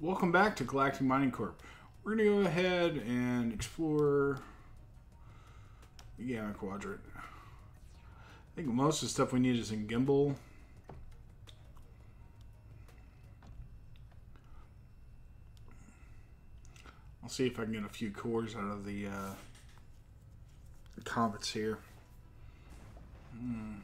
Welcome back to Galactic Mining Corp. We're going to go ahead and explore the Gamma Quadrant. I think most of the stuff we need is in Gimbal. I'll see if I can get a few cores out of the, uh, the comets here. Hmm.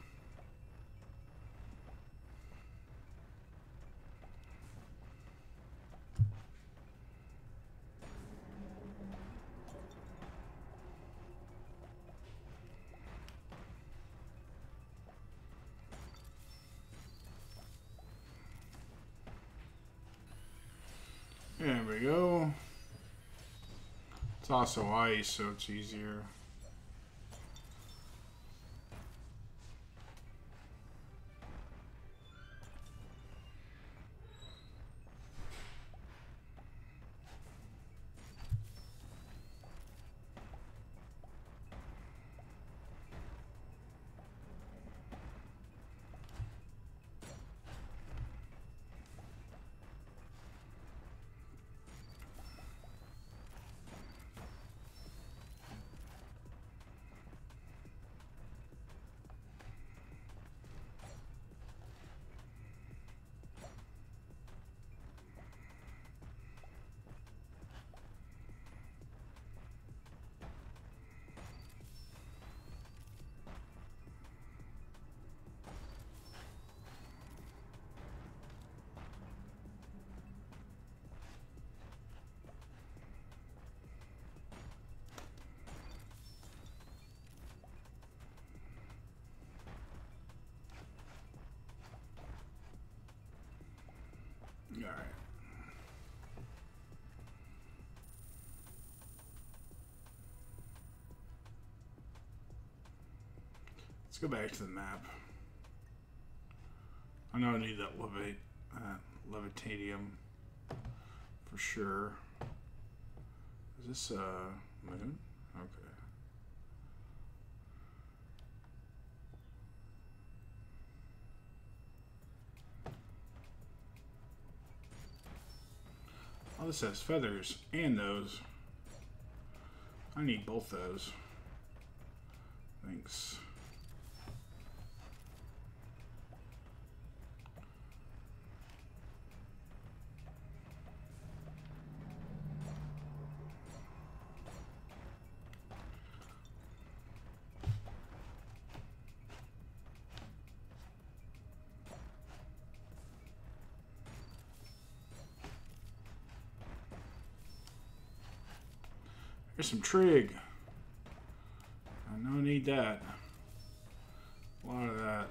It's also ice, so it's easier. All right. Let's go back to the map. I know I need that levate, uh, for sure. Is this uh moon? Oh, this has feathers and those. I need both those. Thanks. Some trig. I don't need that. A lot of that.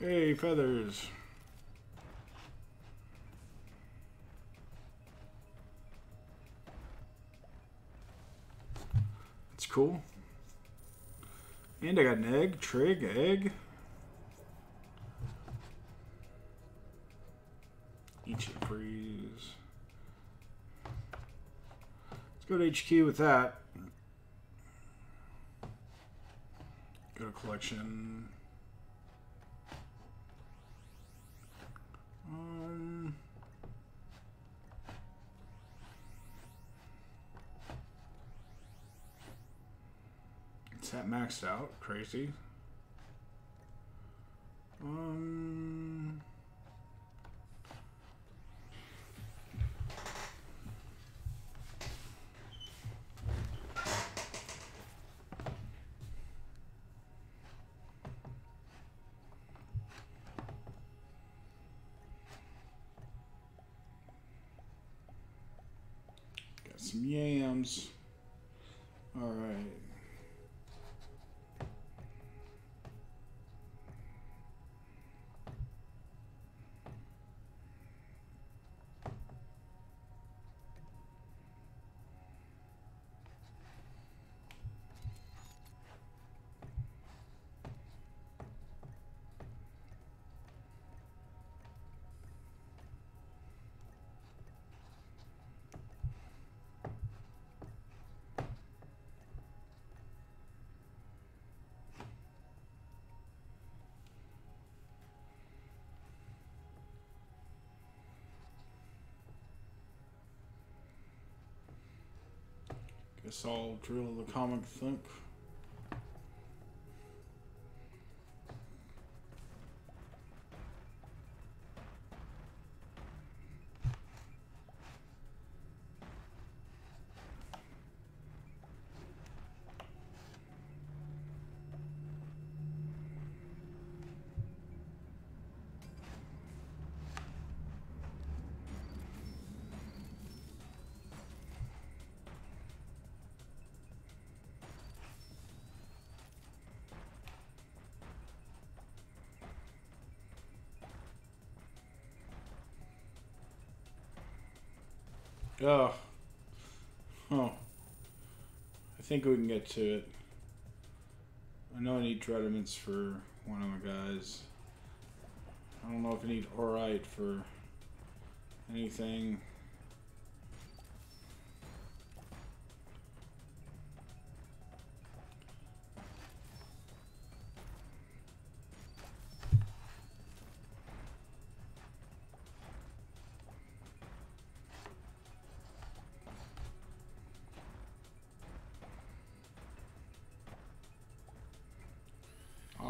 Hey, feathers. Cool. And I got an egg, trig, egg. Ancient freeze. Let's go to HQ with that. Go to collection. That maxed out? Crazy. Um. Got some yams. Guess I'll drill the comic thunk. Oh. Oh. I think we can get to it. I know I need Dreadiments for one of my guys. I don't know if I need Aurite for anything.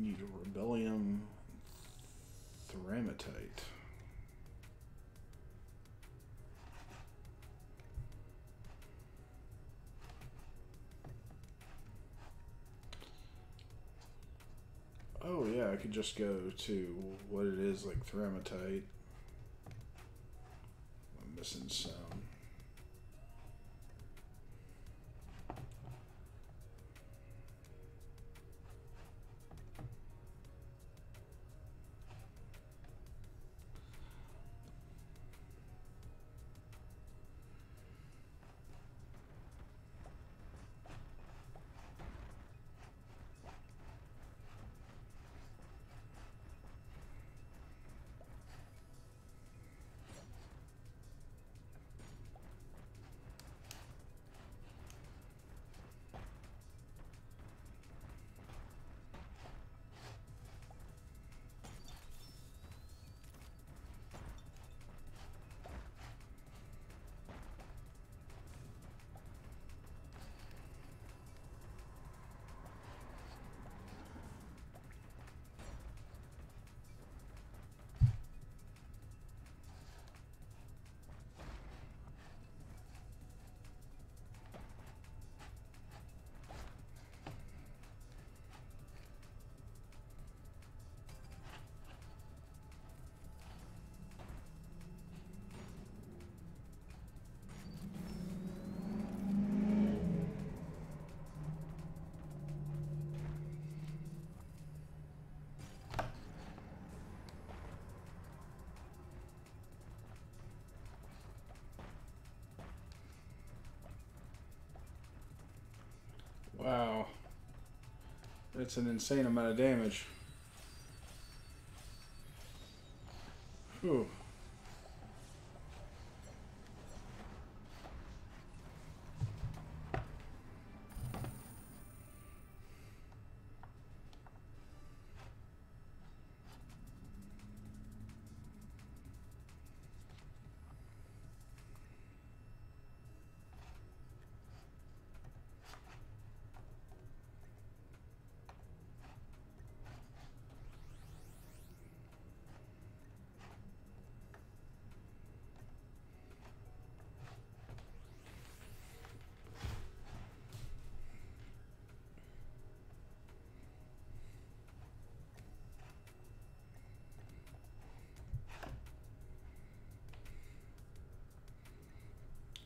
Need a rebellium Theramatite. Oh yeah, I could just go to what it is like Theramatite. That's an insane amount of damage.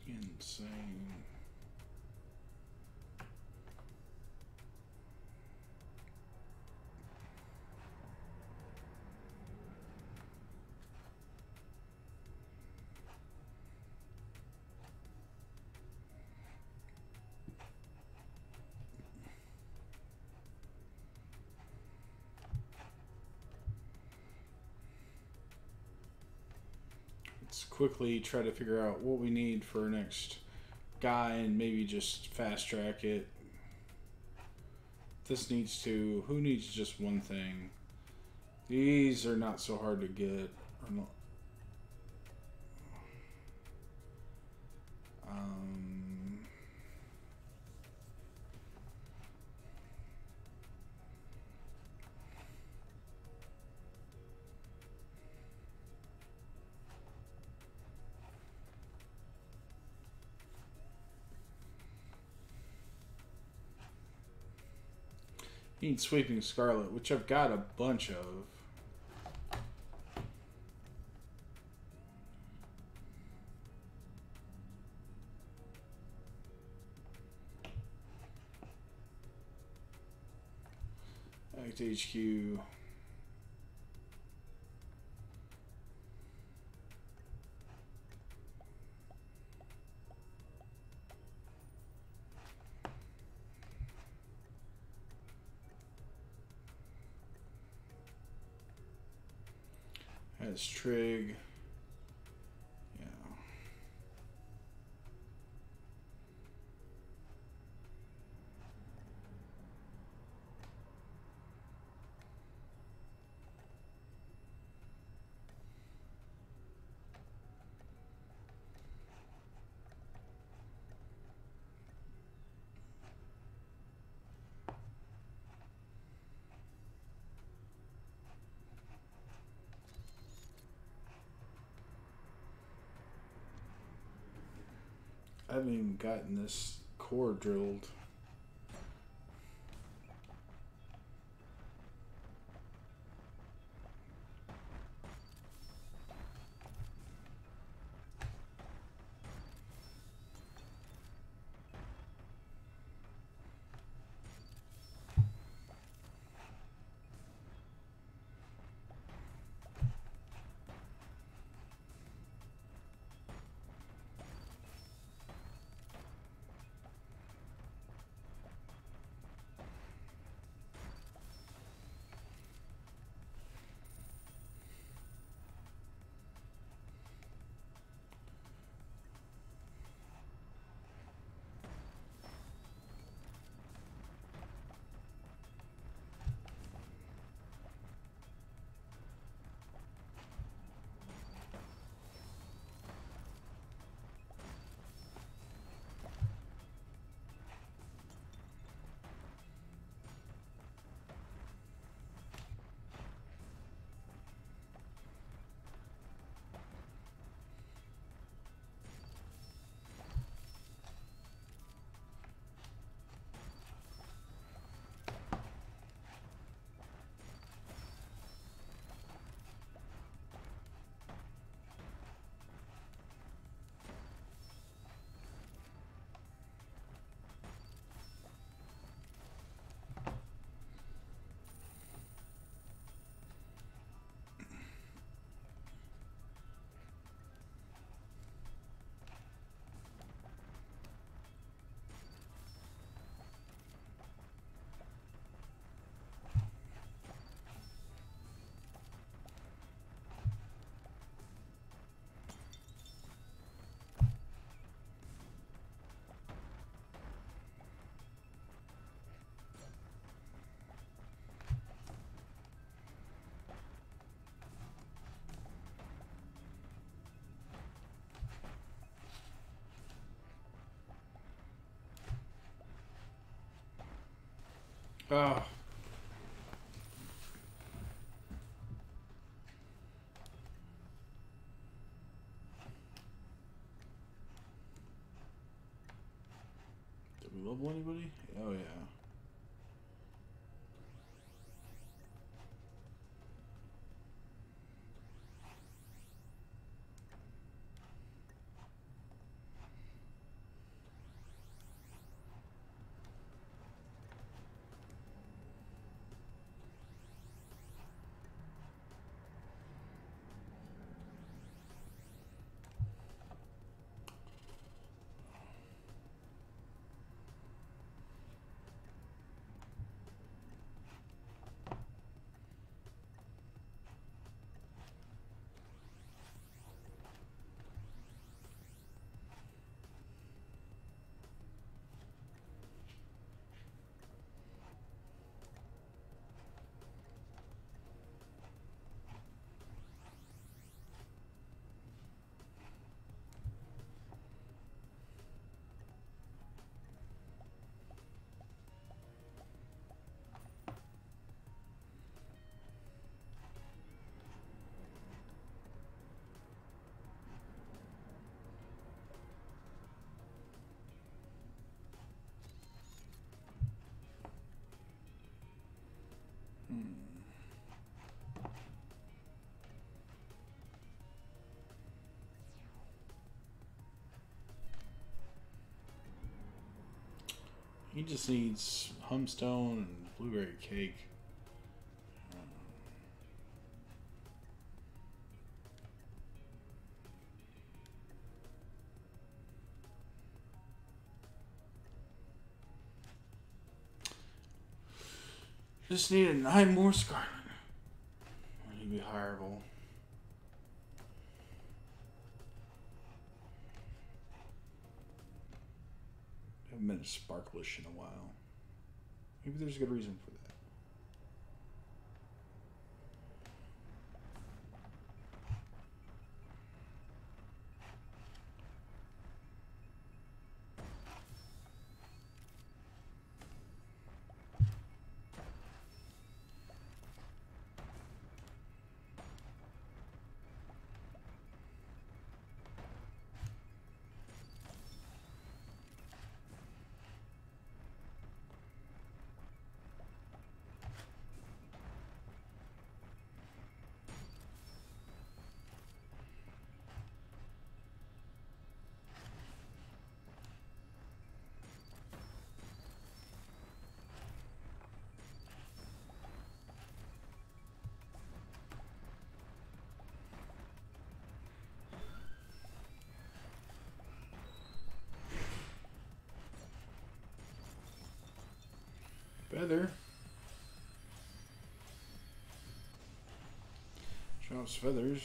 Insane. Quickly try to figure out what we need for our next guy and maybe just fast track it. This needs to. Who needs just one thing? These are not so hard to get. Need Sweeping Scarlet, which I've got a bunch of. HQ. Has Trig. I haven't even gotten this core drilled. Oh. Did we level anybody? He just needs humstone and blueberry cake. Just needed nine more Scarlet. He'd be hireable. Haven't been a sparklish in a while. Maybe there's a good reason for that. Feather. Feathers.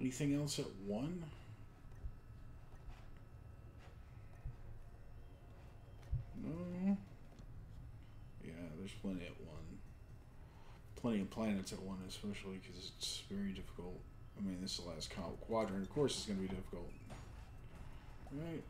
Anything else at one? No. Yeah, there's plenty at one. Plenty of planets at one, especially because it's very difficult. I mean, this is the last quadrant. Of course, it's going to be difficult. Right.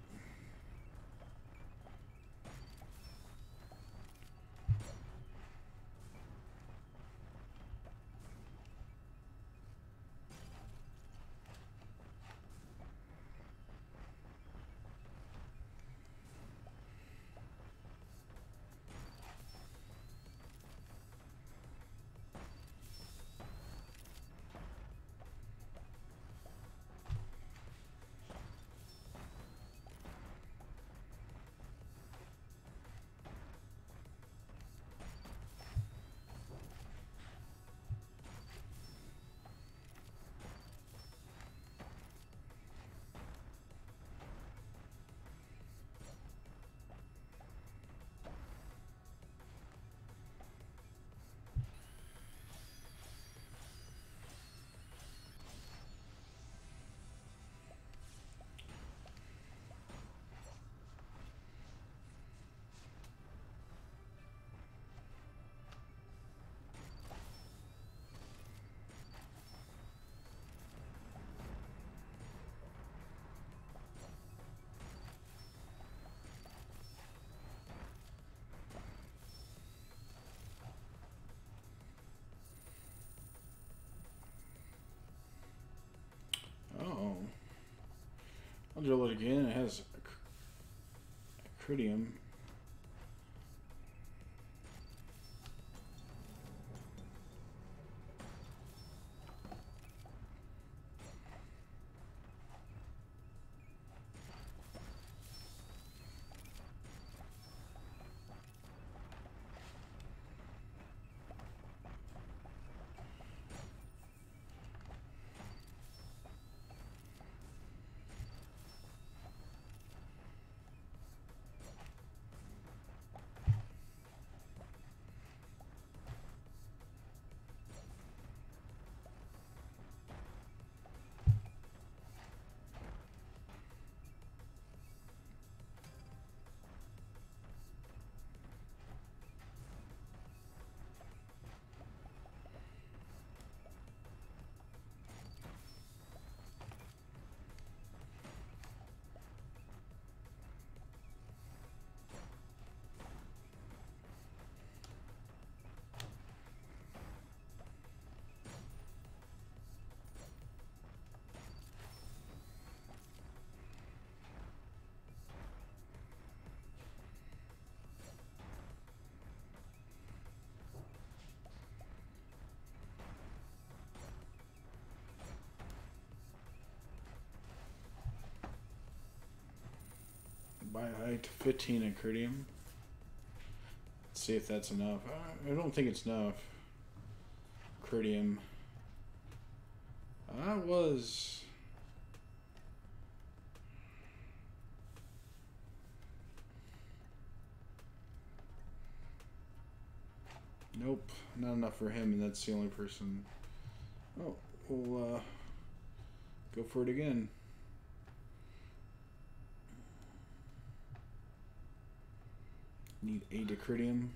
I'll drill it again. It has acridium. Biolite 15 Acridium. Let's see if that's enough. I don't think it's enough. Acridium. That was. Nope, not enough for him, and that's the only person. Oh, we'll uh, go for it again. Need a Decridium.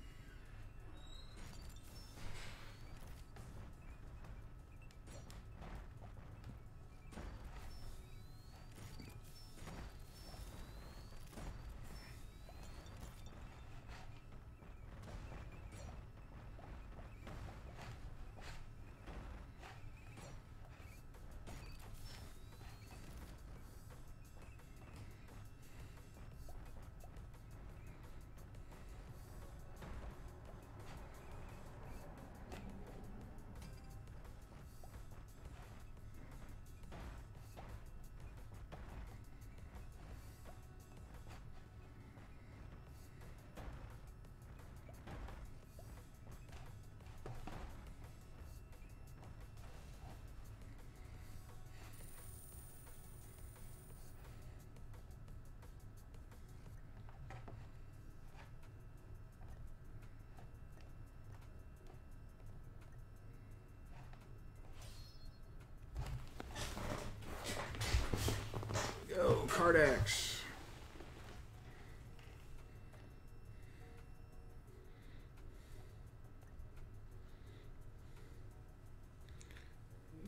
Cardax.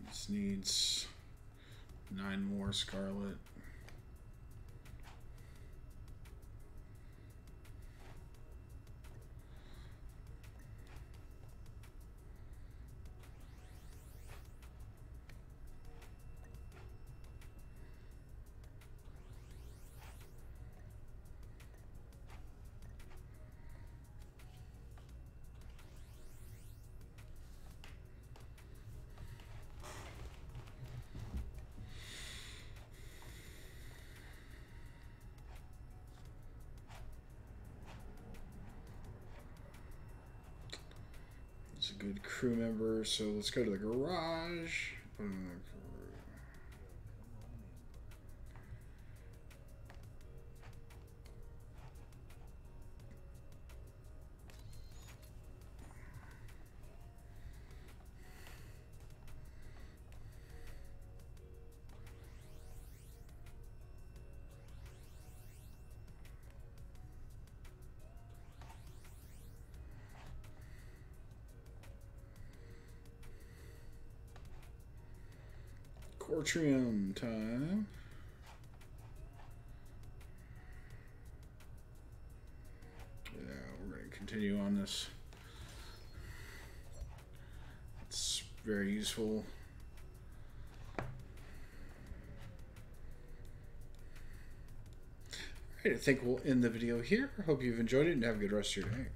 This needs nine more Scarlet. Good crew member, so let's go to the garage. Cortrium time. Yeah, we're going to continue on this. It's very useful. Alright, I think we'll end the video here. Hope you've enjoyed it and have a good rest of your day.